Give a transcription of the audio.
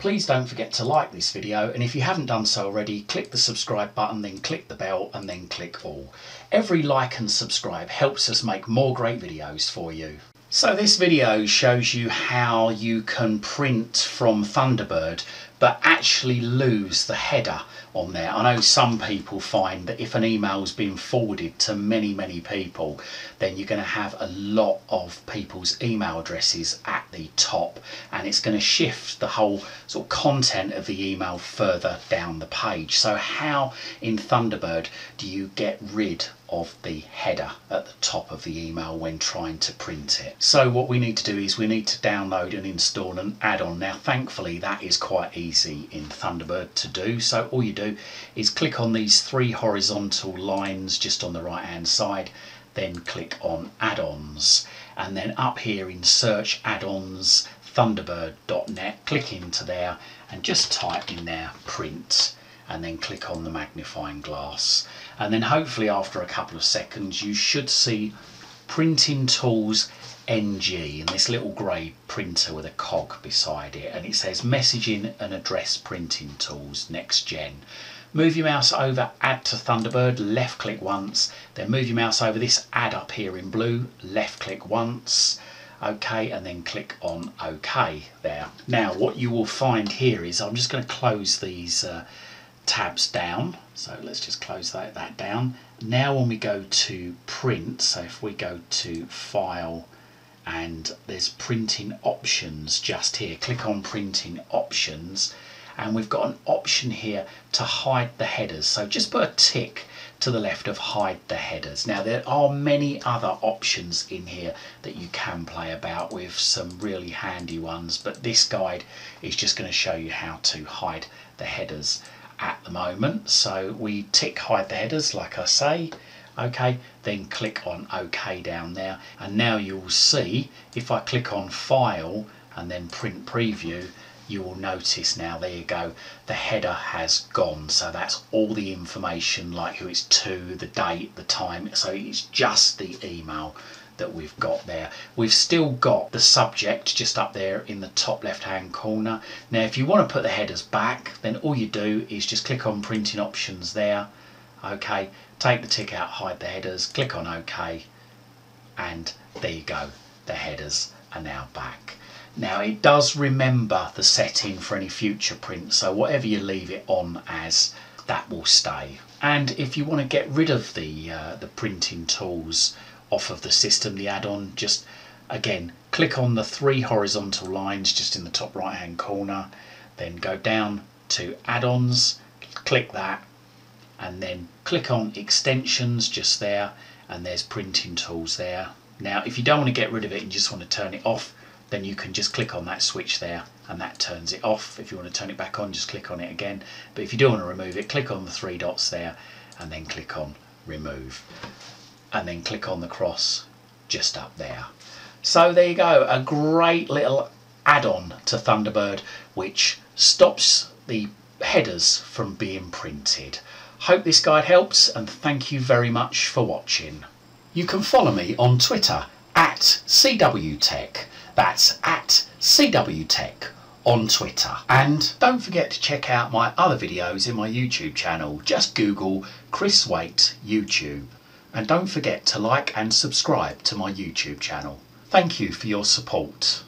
Please don't forget to like this video and if you haven't done so already, click the subscribe button, then click the bell and then click all. Every like and subscribe helps us make more great videos for you. So this video shows you how you can print from Thunderbird but actually lose the header on there. I know some people find that if an email's been forwarded to many, many people, then you're going to have a lot of people's email addresses at the top and it's going to shift the whole sort of content of the email further down the page. So how in Thunderbird do you get rid of the header at the top of the email when trying to print it. So what we need to do is we need to download and install an add-on. Now thankfully that is quite easy in Thunderbird to do. So all you do is click on these three horizontal lines just on the right hand side then click on add-ons and then up here in search add-ons thunderbird.net click into there and just type in there print and then click on the magnifying glass. And then hopefully after a couple of seconds you should see printing tools NG and this little grey printer with a cog beside it. And it says messaging and address printing tools next gen. Move your mouse over add to Thunderbird left click once. Then move your mouse over this add up here in blue left click once. OK and then click on OK there. Now what you will find here is I'm just going to close these uh, tabs down. So let's just close that, that down. Now when we go to print, so if we go to file and there's printing options just here, click on printing options and we've got an option here to hide the headers. So just put a tick to the left of hide the headers. Now there are many other options in here that you can play about with, some really handy ones, but this guide is just going to show you how to hide the headers at the moment. So we tick hide the headers like I say. Okay, then click on OK down there. And now you'll see if I click on file and then print preview, you will notice now, there you go, the header has gone. So that's all the information like who it's to, the date, the time. So it's just the email that we've got there. We've still got the subject just up there in the top left hand corner. Now if you want to put the headers back then all you do is just click on printing options there. Okay, take the tick out, hide the headers, click on OK and there you go, the headers are now back. Now it does remember the setting for any future print so whatever you leave it on as that will stay. And if you want to get rid of the, uh, the printing tools off of the system, the add-on, just again, click on the three horizontal lines just in the top right hand corner, then go down to add-ons, click that, and then click on extensions just there, and there's printing tools there. Now, if you don't want to get rid of it and just want to turn it off, then you can just click on that switch there and that turns it off. If you want to turn it back on, just click on it again. But if you do want to remove it, click on the three dots there and then click on remove and then click on the cross just up there. So there you go, a great little add-on to Thunderbird which stops the headers from being printed. Hope this guide helps and thank you very much for watching. You can follow me on Twitter at CWTech. That's at CWTech on Twitter. And don't forget to check out my other videos in my YouTube channel. Just Google Chris Waite YouTube. And don't forget to like and subscribe to my YouTube channel. Thank you for your support.